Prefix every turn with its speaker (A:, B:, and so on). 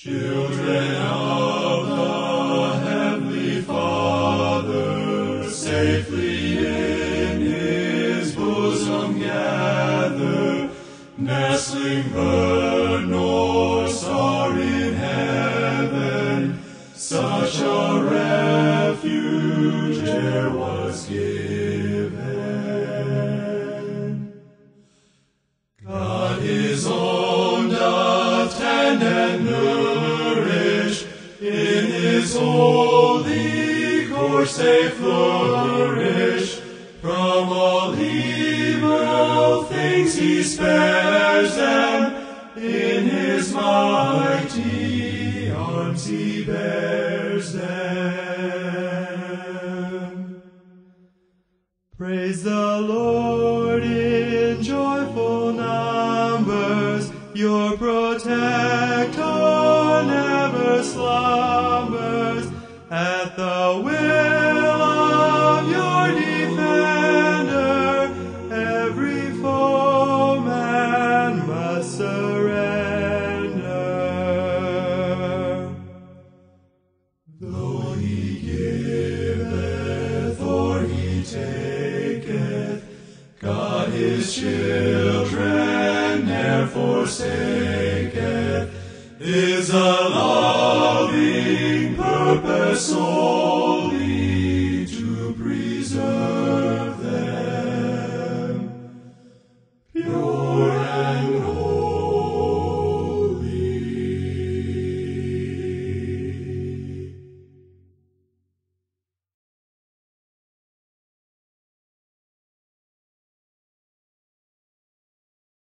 A: Children of the Heavenly Father, safely in His bosom gather, nestling bird nor star in heaven, such a refuge there was given. God His own doth tend and in His holy course they flourish. From all evil things He spares them, in His mighty arms He bears them. Praise the Lord in joyful numbers. Your protector never slumbers. At the will of your defender, every foeman must surrender. Though he giveth or he taketh, God his children ne'er forsaketh, is a loving purpose.